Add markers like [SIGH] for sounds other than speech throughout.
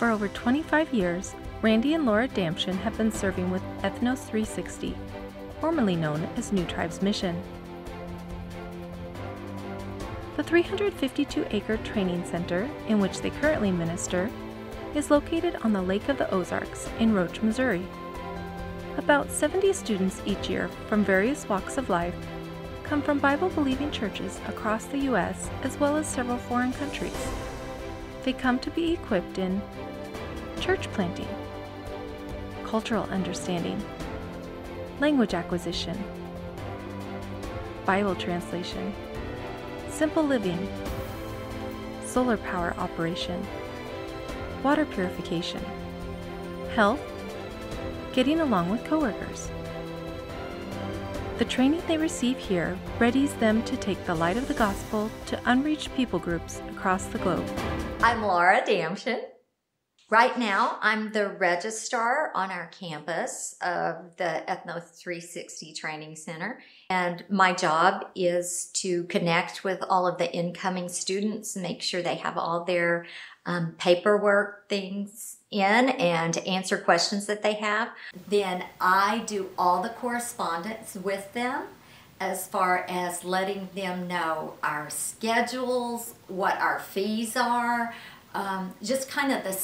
For over 25 years, Randy and Laura Damschen have been serving with Ethnos 360, formerly known as New Tribes Mission. The 352 acre training center, in which they currently minister, is located on the Lake of the Ozarks in Roach, Missouri. About 70 students each year from various walks of life come from Bible believing churches across the U.S. as well as several foreign countries. They come to be equipped in church planting, cultural understanding, language acquisition, Bible translation, simple living, solar power operation, water purification, health, getting along with coworkers. The training they receive here readies them to take the light of the gospel to unreached people groups across the globe. I'm Laura Damschen. Right now, I'm the registrar on our campus of the Ethnos 360 Training Center. And my job is to connect with all of the incoming students, make sure they have all their um, paperwork things in and answer questions that they have. Then I do all the correspondence with them as far as letting them know our schedules, what our fees are, um, just kind of the,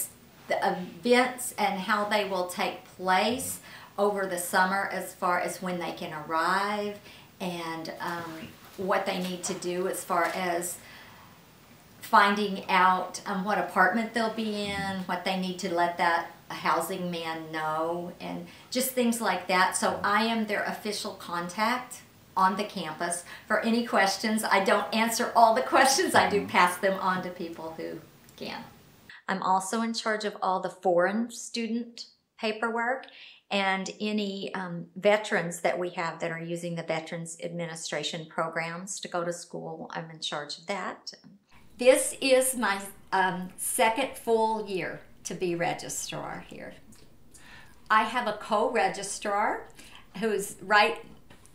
the events and how they will take place over the summer as far as when they can arrive and um, what they need to do as far as finding out um, what apartment they'll be in, what they need to let that housing man know, and just things like that. So I am their official contact on the campus for any questions. I don't answer all the [LAUGHS] questions, I do pass them on to people who can. I'm also in charge of all the foreign student paperwork and any um, veterans that we have that are using the Veterans Administration programs to go to school. I'm in charge of that. This is my um, second full year to be registrar here. I have a co-registrar who's right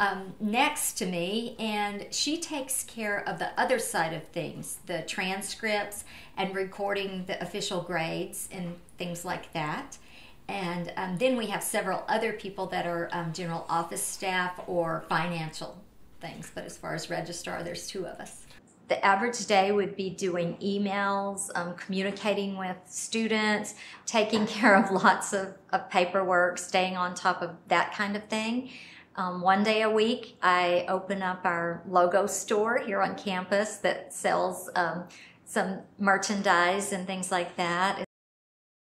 um, next to me, and she takes care of the other side of things, the transcripts and recording the official grades and things like that. And um, then we have several other people that are um, general office staff or financial things. But as far as registrar, there's two of us. The average day would be doing emails, um, communicating with students, taking [LAUGHS] care of lots of, of, paperwork, staying on top of that kind of thing. Um, one day a week, I open up our logo store here on campus that sells um, some merchandise and things like that.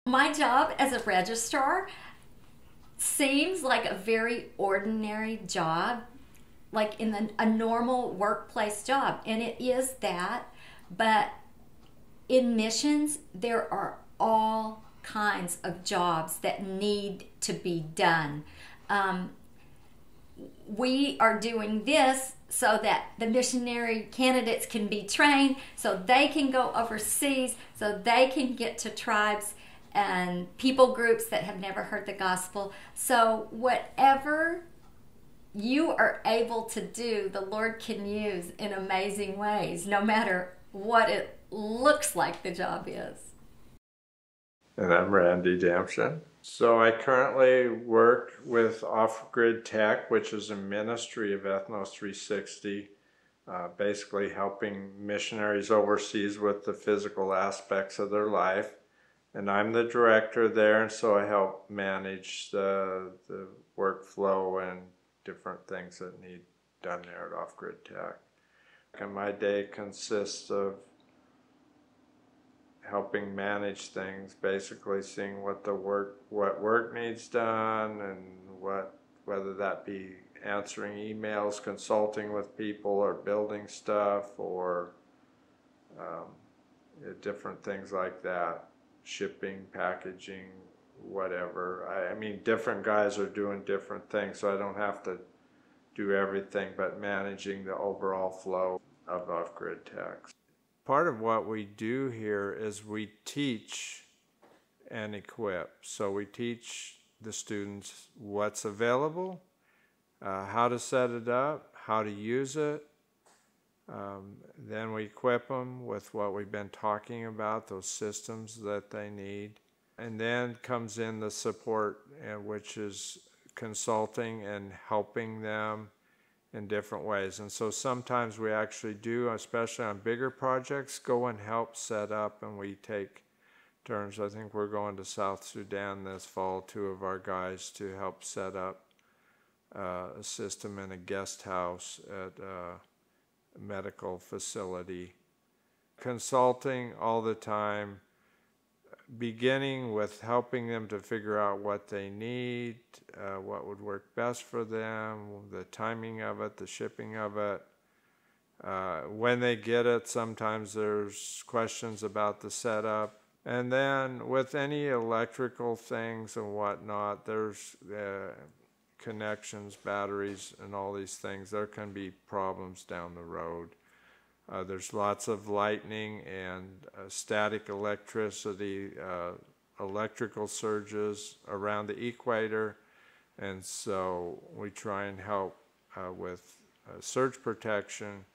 My job as a registrar seems like a very ordinary job, like in the, a normal workplace job, and it is that. But in missions, there are all kinds of jobs that need to be done. Um, we are doing this so that the missionary candidates can be trained, so they can go overseas, so they can get to tribes and people groups that have never heard the gospel. So, whatever you are able to do, the Lord can use in amazing ways, no matter what it looks like the job is. And I'm Randy Damschen. So I currently work with Off Grid Tech, which is a ministry of Ethnos 360, uh, basically helping missionaries overseas with the physical aspects of their life and I'm the director there, and so I help manage the, the workflow and different things that need done there at Off Grid Tech. And my day consists of helping manage things, basically seeing what the work what work needs done and what whether that be answering emails, consulting with people, or building stuff, or um, different things like that shipping, packaging, whatever. I, I, mean, different guys are doing different things, so I don't have to do everything, but managing the overall flow of Off Grid Tech. Part of what we do here is we teach and equip. So we teach the students what's available, uh, how to set it up, how to use it, um, then we equip them with what we've been talking about, those systems that they need. And then comes in the support, uh, which is consulting and helping them in different ways. And so sometimes we actually do, especially on bigger projects, go and help set up and we take turns. I think we're going to South Sudan this fall, two of our guys to help set up uh, a system in a guest house at a medical facility. Consulting all the time, beginning with helping them to figure out what they need, uh, what would work best for them, the timing of it, the shipping of it. Uh, when they get it, sometimes there's questions about the setup. And then with any electrical things and whatnot, there's uh, connections, batteries, and all these things. There can be problems down the road. Uh, there's lots of lightning and uh, static electricity, uh, electrical surges around the equator, and so we try and help uh, with uh, surge protection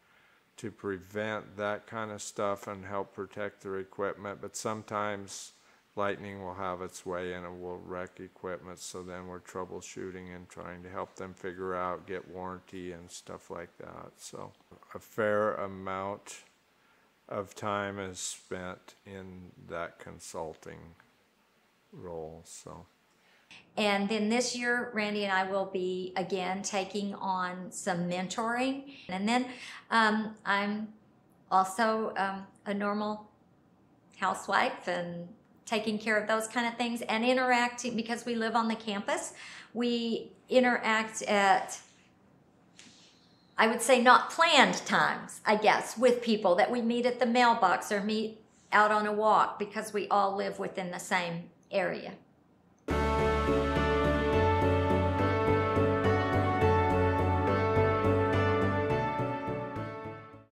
to prevent that kind of stuff and help protect their equipment. But sometimes lightning will have its way and it will wreck equipment. So then we're troubleshooting and trying to help them figure out, get warranty and stuff like that. So a fair amount of time is spent in that consulting role. So. And then this year, Randy and I will be again taking on some mentoring. And then um, I'm also um, a normal housewife and taking care of those kind of things and interacting because we live on the campus. We interact at I would say not planned times, I guess, with people that we meet at the mailbox or meet out on a walk because we all live within the same area.